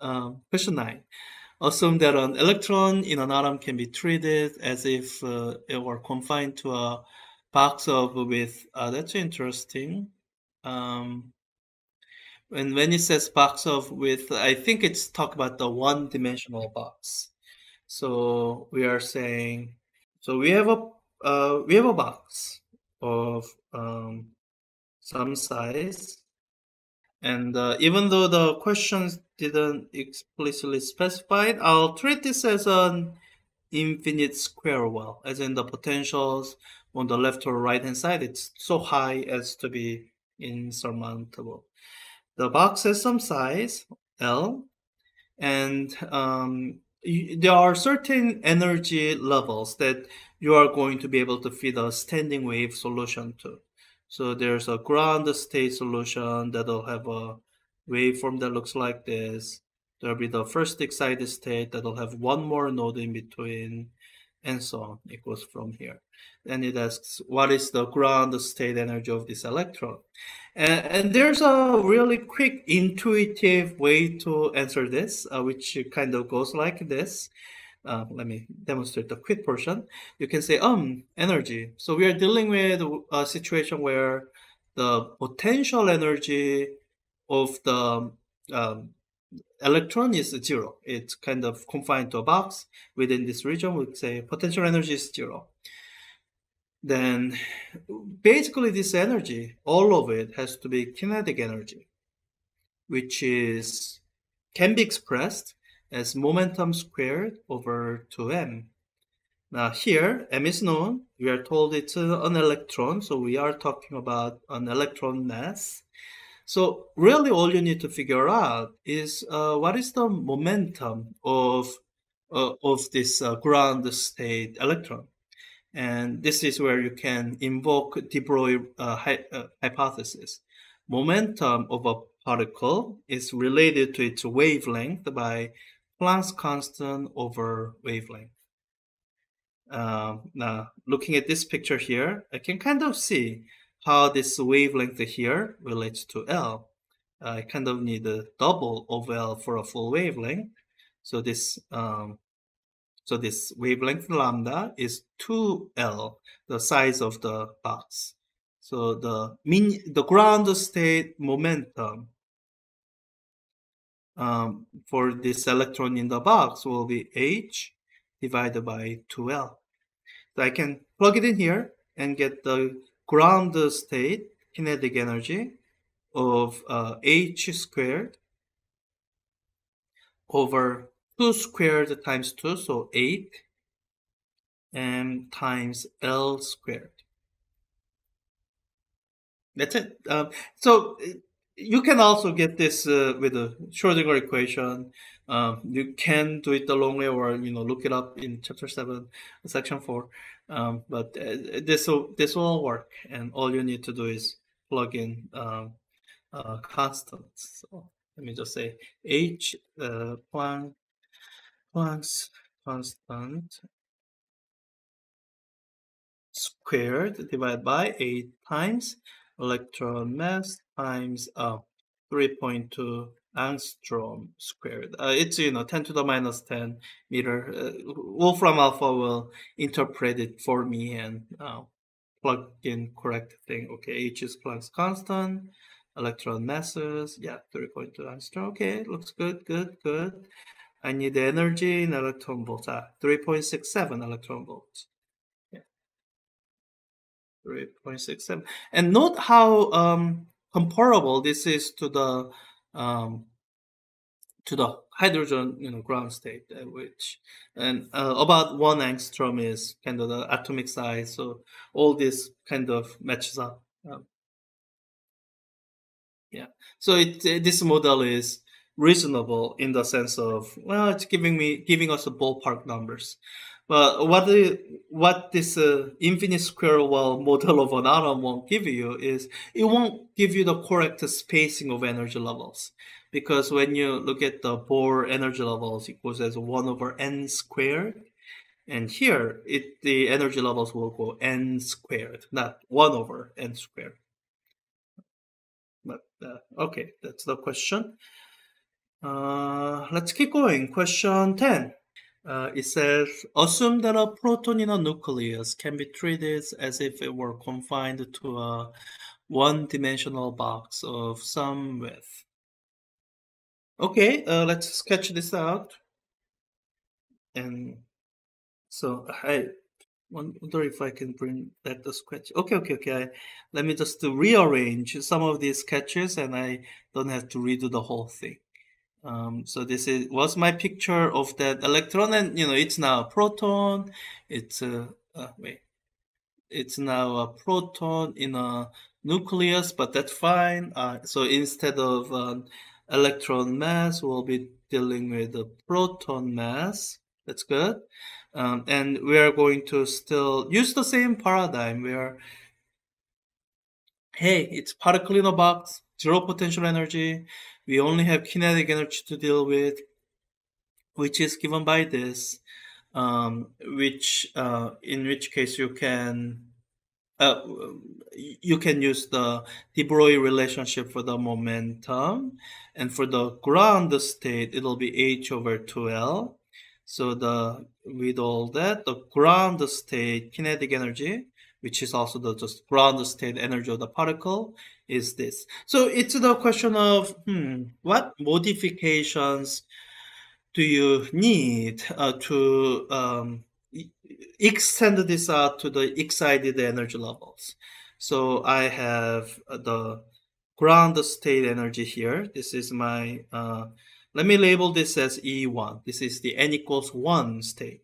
um, question nine. Assume that an electron in an atom can be treated as if uh, it were confined to a box of with. Uh, that's interesting. Um, and when it says box of with, I think it's talk about the one-dimensional box. So we are saying, so we have a uh, we have a box of um, some size, and uh, even though the questions didn't explicitly specify it, I'll treat this as an infinite square well, as in the potentials on the left or right hand side, it's so high as to be insurmountable. The box has some size, L, and um, there are certain energy levels that you are going to be able to feed a standing wave solution to. So there's a ground state solution that'll have a waveform that looks like this. There'll be the first excited state that'll have one more node in between, and so on. It goes from here. And it asks, what is the ground state energy of this electron? And, and there's a really quick, intuitive way to answer this, uh, which kind of goes like this. Uh, let me demonstrate the quick portion. You can say, um, energy. So we are dealing with a situation where the potential energy of the um, electron is zero. It's kind of confined to a box within this region. We say potential energy is zero then basically this energy, all of it has to be kinetic energy, which is can be expressed as momentum squared over 2m. Now here, m is known. We are told it's an electron, so we are talking about an electron mass. So really all you need to figure out is uh, what is the momentum of, uh, of this uh, ground state electron. And this is where you can invoke de Broglie uh, hy uh, hypothesis. Momentum of a particle is related to its wavelength by Planck's constant over wavelength. Uh, now, looking at this picture here, I can kind of see how this wavelength here relates to L. I kind of need a double of L for a full wavelength. So this um, so this wavelength lambda is 2L, the size of the box. So the mean, the ground state momentum um, for this electron in the box will be h divided by 2L. So I can plug it in here and get the ground state kinetic energy of uh, h squared over 2 squared times 2, so 8 m times L squared. That's it. Um, so you can also get this uh, with a Schrodinger equation. Um, you can do it the long way or, you know, look it up in chapter 7, section 4. Um, but uh, this will this will all work, and all you need to do is plug in um, uh, constants. So let me just say h uh, Planck Planck's constant squared divided by 8 times electron mass times uh, 3.2 angstrom squared. Uh, it's, you know, 10 to the minus 10 meter. Uh, Wolfram Alpha will interpret it for me and uh, plug in correct thing. Okay, H is Planck's constant. Electron masses, yeah, 3.2 angstrom. Okay, looks good, good, good. I need the energy in electron volts. Ah, 3.67 electron volts. Yeah. 3.67. And note how um, comparable this is to the um, to the hydrogen you know ground state uh, which and uh, about one angstrom is kind of the atomic size so all this kind of matches up um, yeah so it this model is reasonable in the sense of well it's giving me giving us a ballpark numbers but what the what this uh, infinite square well model of an atom won't give you is it won't give you the correct spacing of energy levels because when you look at the Bohr energy levels it goes as 1 over n squared and here it the energy levels will go n squared not 1 over n squared but uh, okay that's the question Uh, let's keep going. Question 10. Uh, it says, assume that a proton in a nucleus can be treated as if it were confined to a one-dimensional box of some width. Okay, uh, let's sketch this out. And so I wonder if I can bring back the sketch. Okay, okay, okay. Let me just rearrange some of these sketches and I don't have to redo the whole thing. Um, so this is was my picture of that electron, and you know it's now a proton. It's a uh, wait, it's now a proton in a nucleus, but that's fine. Uh, so instead of electron mass, we'll be dealing with a proton mass. That's good. Um, and we are going to still use the same paradigm where, hey, it's particle in a box, zero potential energy. We only have kinetic energy to deal with, which is given by this, um, which uh, in which case you can uh, you can use the de Broglie relationship for the momentum, and for the ground state, it'll be h over 2l. So the with all that, the ground state kinetic energy, which is also the just ground state energy of the particle, is this. So it's the question of hmm, what modifications do you need uh, to um, extend this out to the excited energy levels? So I have the ground state energy here. This is my, uh, let me label this as E1. This is the n equals 1 state.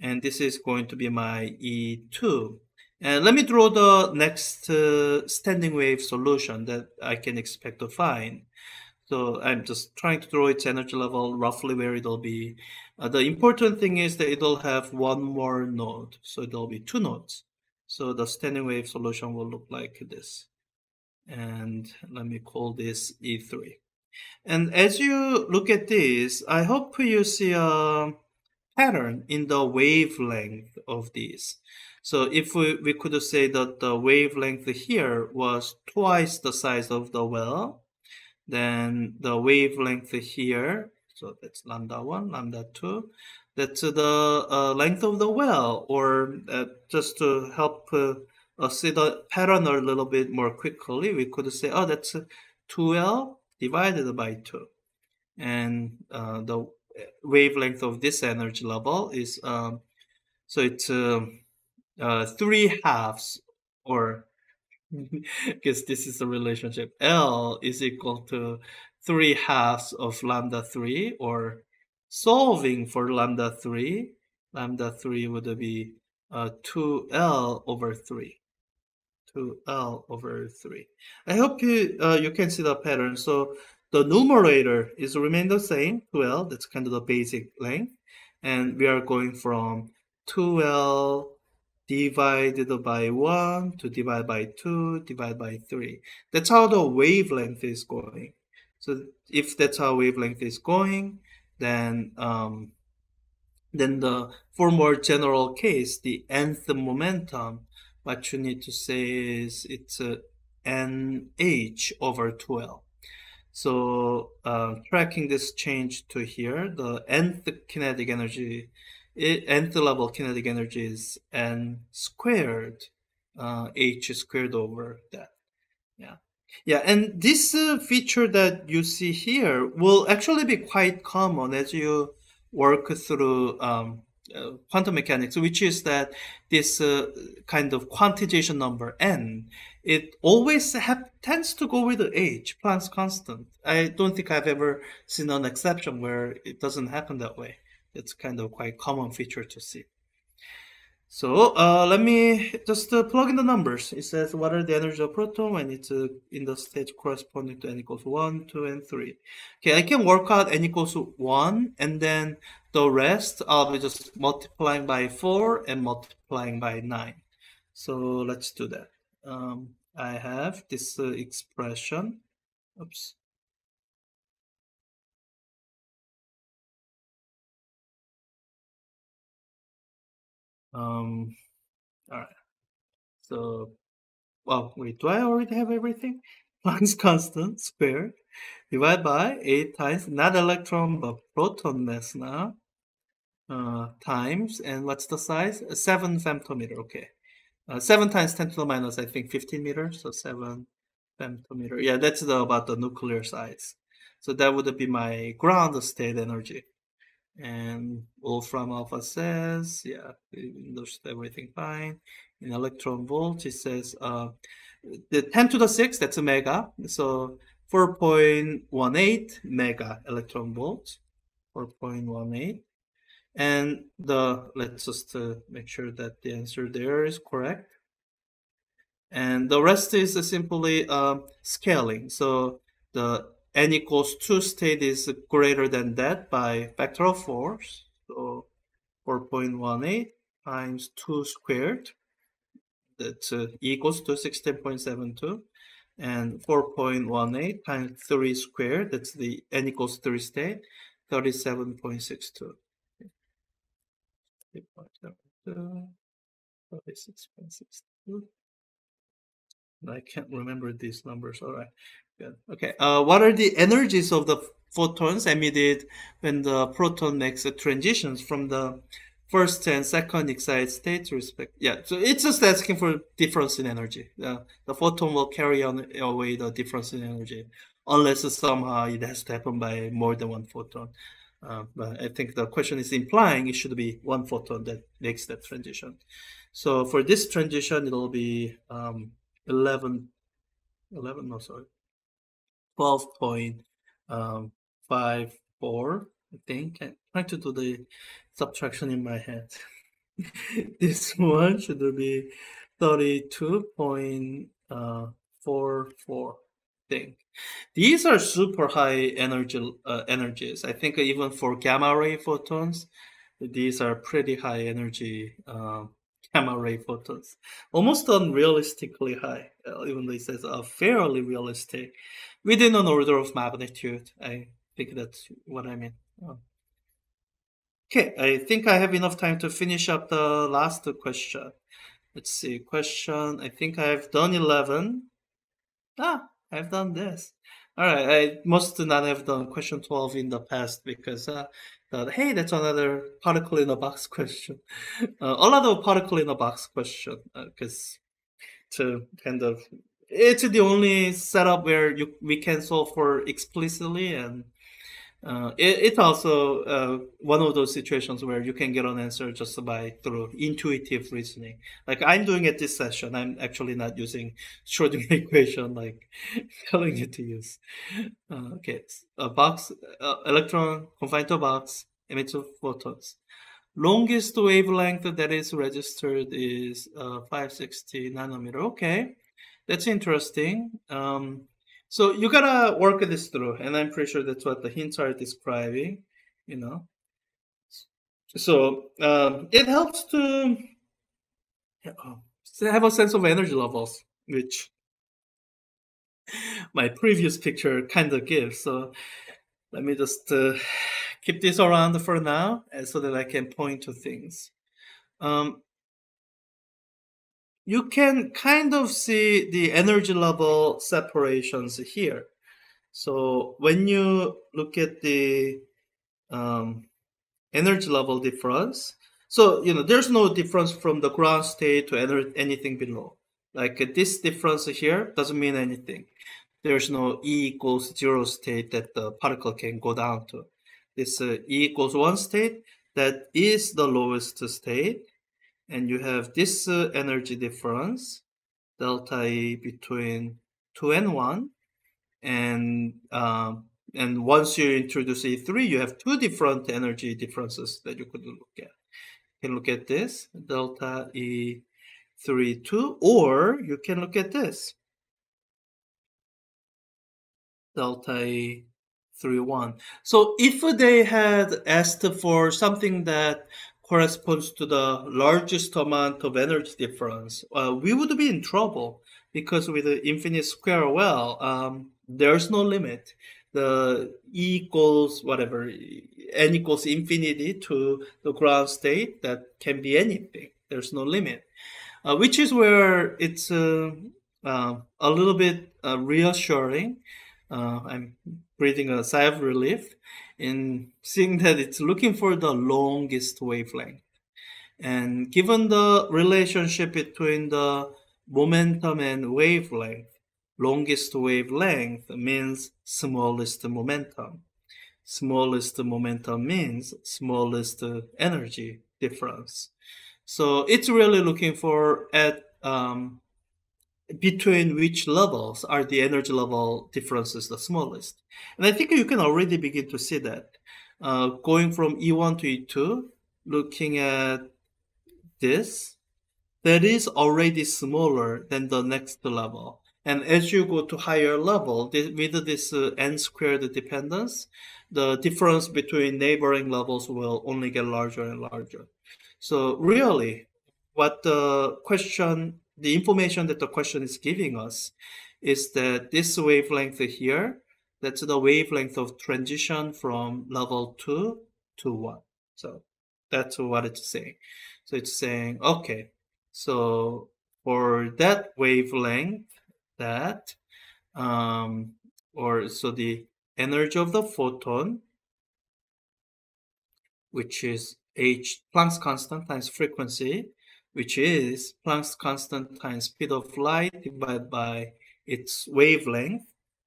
And this is going to be my E2. And let me draw the next uh, standing wave solution that I can expect to find. So I'm just trying to draw its energy level roughly where it'll be. Uh, the important thing is that it'll have one more node. So there'll be two nodes. So the standing wave solution will look like this. And let me call this E3. And as you look at this, I hope you see a pattern in the wavelength of these. So if we, we could say that the wavelength here was twice the size of the well, then the wavelength here, so that's lambda 1, lambda 2, that's the uh, length of the well, or uh, just to help uh, see the pattern a little bit more quickly, we could say, oh, that's 2L divided by 2. And uh, the wavelength of this energy level is, um, so it's um, uh, three halves or because this is a relationship. L is equal to three halves of lambda 3 or solving for lambda 3 lambda 3 would be uh, 2L over 3 2L over 3 I hope you uh, you can see the pattern. So the numerator is remain the same 2L that's kind of the basic length and we are going from 2L divided by 1 to divide by 2, divide by 3. That's how the wavelength is going. So if that's how wavelength is going, then um, then the for more general case, the nth momentum, what you need to say is it's a nh over 2l. So uh, tracking this change to here, the nth kinetic energy it, nth level kinetic energy is n squared uh, h squared over that. Yeah. Yeah, and this uh, feature that you see here will actually be quite common as you work through um, uh, quantum mechanics, which is that this uh, kind of quantization number n, it always have, tends to go with the h, Planck's constant. I don't think I've ever seen an exception where it doesn't happen that way. It's kind of quite common feature to see. So uh, let me just uh, plug in the numbers. It says what are the energy of proton when it's uh, in the state corresponding to n equals 1, 2, and 3. Okay, I can work out n equals 1, and then the rest I'll be just multiplying by 4 and multiplying by 9. So let's do that. Um, I have this uh, expression. Oops. Um, all right. So, well, wait, do I already have everything? Planck's constant squared divided by 8 times, not electron, but proton mass now, uh, times, and what's the size? 7 femtometer, okay. Uh, 7 times 10 to the minus, I think, 15 meters, so 7 femtometer. Yeah, that's the, about the nuclear size. So that would be my ground state energy. And Wolfram alpha says, yeah, everything fine. In electron volt, it says uh, the 10 to the 6, that's a mega. So 4.18 mega electron volts, 4.18. And the let's just uh, make sure that the answer there is correct. And the rest is simply uh, scaling. So the n equals 2 state is greater than that by factor of 4. So 4.18 times 2 squared. That's uh, equals to 16.72. And 4.18 times 3 squared, that's the n equals 3 state, 37.62. 36.62. I can't remember these numbers. All right. Good. Okay. Uh, what are the energies of the photons emitted when the proton makes a transitions from the first and second excited state respect? Yeah. So it's just asking for difference in energy. Uh, the photon will carry on away the difference in energy unless somehow it has to happen by more than one photon. Uh, but I think the question is implying it should be one photon that makes that transition. So for this transition, it'll be um, 11, 11, no, sorry, 12.54, um, I think. I'm trying to do the subtraction in my head. this one should be 32.44, uh, think. These are super high energy uh, energies. I think even for gamma ray photons, these are pretty high energy uh, gamma ray photons, almost unrealistically high, uh, even though it says uh, fairly realistic, within an order of magnitude. I think that's what I mean. Oh. Okay, I think I have enough time to finish up the last question. Let's see, question, I think I've done 11. Ah, I've done this. All right, I must not have done question 12 in the past because uh, uh, hey, that's another particle in a box question. Uh, a lot of particle in a box question because uh, to kind of it's the only setup where you we can solve for explicitly and uh, it, it's also uh, one of those situations where you can get an answer just by through intuitive reasoning. Like I'm doing at this session, I'm actually not using Schrodinger equation like telling you to use. Uh, okay, a box, uh, electron confined to a box emits photons. Longest wavelength that is registered is uh, 560 nanometer. Okay, that's interesting. Um, so you gotta work this through, and I'm pretty sure that's what the hints are describing, you know. So um, it helps to have a sense of energy levels, which my previous picture kind of gives. So let me just uh, keep this around for now uh, so that I can point to things. Um, you can kind of see the energy level separations here. So when you look at the um, energy level difference, so you know there's no difference from the ground state to anything below. Like uh, this difference here doesn't mean anything. There's no E equals zero state that the particle can go down to. This uh, E equals one state that is the lowest state and you have this uh, energy difference delta E between 2 and 1 and um, and once you introduce E3 you have two different energy differences that you could look at. You can look at this delta E3 2 or you can look at this. Delta E 3 1 so if they had asked for something that corresponds to the largest amount of energy difference, uh, we would be in trouble because with the infinite square well, um, there's no limit. The E equals whatever, n equals infinity to the ground state, that can be anything. There's no limit, uh, which is where it's uh, uh a little bit uh, reassuring uh, I'm breathing a sigh of relief in seeing that it's looking for the longest wavelength. And given the relationship between the momentum and wavelength, longest wavelength means smallest momentum. Smallest momentum means smallest energy difference. So it's really looking for at um, between which levels are the energy level differences the smallest. And I think you can already begin to see that. Uh, going from E1 to E2, looking at this, that is already smaller than the next level. And as you go to higher level, this, with this uh, n squared dependence, the difference between neighboring levels will only get larger and larger. So really, what the question the information that the question is giving us is that this wavelength here, that's the wavelength of transition from level 2 to 1. So that's what it's saying. So it's saying, okay, so for that wavelength, that, um, or so the energy of the photon, which is h Planck's constant times frequency, which is Planck's constant times speed of light divided by its wavelength.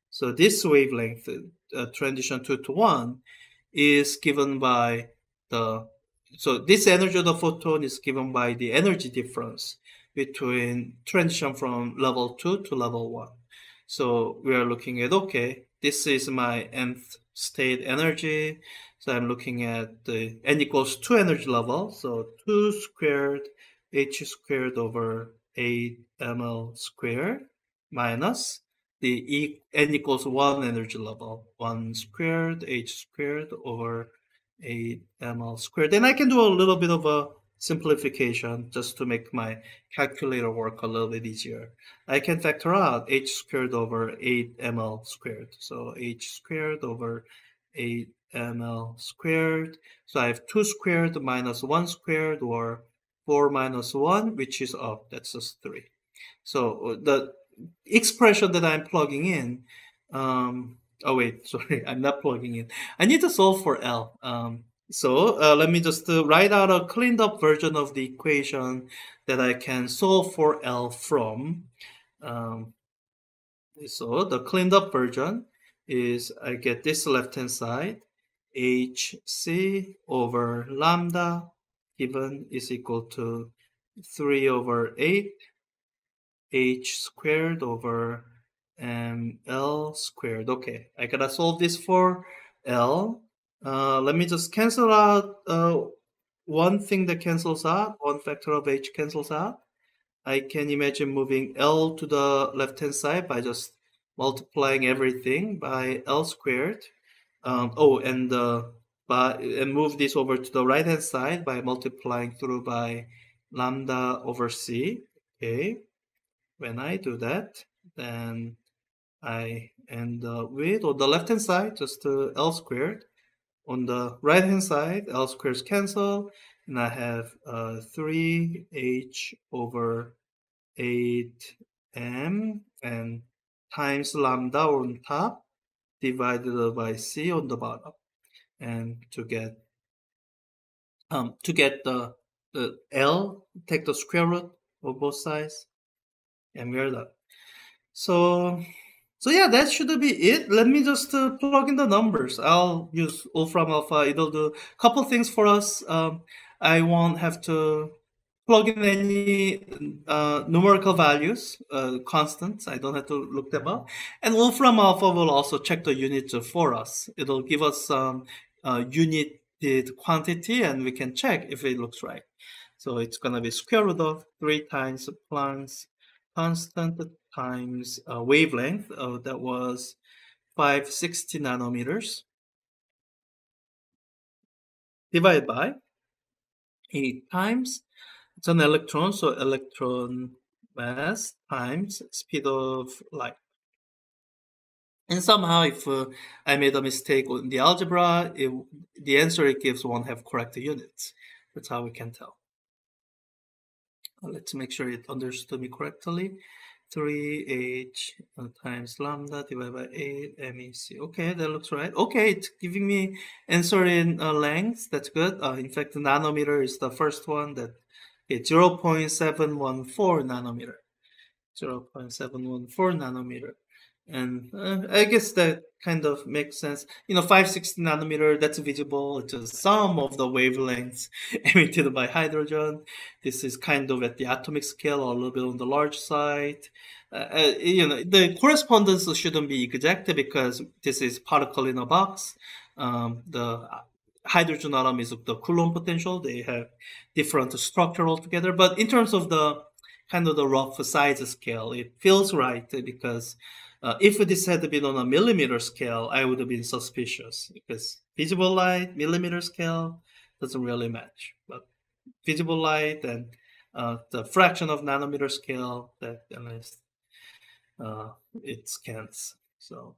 So this wavelength, uh, transition 2 to 1, is given by the, so this energy of the photon is given by the energy difference between transition from level 2 to level 1. So we are looking at, okay, this is my nth state energy. So I'm looking at the n equals 2 energy level. So 2 squared h squared over 8 ml squared minus the e, n equals 1 energy level, 1 squared h squared over 8 ml squared. Then I can do a little bit of a simplification just to make my calculator work a little bit easier. I can factor out h squared over 8 ml squared. So h squared over 8 ml squared. So I have 2 squared minus 1 squared or 4 minus 1, which is up. That's just 3. So uh, the expression that I'm plugging in, um, oh wait, sorry, I'm not plugging in. I need to solve for L. Um, so uh, let me just uh, write out a cleaned up version of the equation that I can solve for L from. Um, so the cleaned up version is I get this left hand side, hc over lambda given is equal to 3 over 8 h squared over um, L squared. Okay, I gotta solve this for L. Uh, let me just cancel out uh, one thing that cancels out, one factor of H cancels out. I can imagine moving L to the left-hand side by just multiplying everything by L squared. Um, oh, and uh, by and move this over to the right hand side by multiplying through by lambda over c okay? When I do that then I end up with on the left hand side just uh, L squared. On the right hand side L squares cancel and I have uh, 3h over 8m and times lambda on top divided by c on the bottom and to get um, to get the, the L, take the square root of both sides, and we're done. So, so yeah, that should be it. Let me just uh, plug in the numbers. I'll use Wolfram Alpha. It'll do a couple things for us. Um, I won't have to plug in any uh, numerical values, uh, constants. I don't have to look them up. And Wolfram Alpha will also check the units for us. It'll give us some uh, united quantity and we can check if it looks right. So it's going to be square root of 3 times Planck's constant times uh, wavelength. Uh, that was 560 nanometers divided by 8 times. It's an electron, so electron mass times speed of light. And somehow, if uh, I made a mistake in the algebra, it, the answer it gives won't have correct units. That's how we can tell. Uh, let's make sure it understood me correctly. 3h times lambda divided by 8 MEC. Okay, that looks right. Okay, it's giving me answer in uh, length. That's good. Uh, in fact, the nanometer is the first one that it's 0.714 nanometer. 0.714 nanometer. And uh, I guess that kind of makes sense. You know, 560 nanometer, that's visible. It's a sum of the wavelengths emitted by hydrogen. This is kind of at the atomic scale, a little bit on the large side. Uh, uh, you know, the correspondence shouldn't be exact because this is particle in a box. Um, the hydrogen atom is the Coulomb potential. They have different structure altogether. But in terms of the kind of the rough size scale, it feels right because uh, if this had been on a millimeter scale, I would have been suspicious because visible light, millimeter scale doesn't really match. But visible light and uh, the fraction of nanometer scale that at uh, it scans. So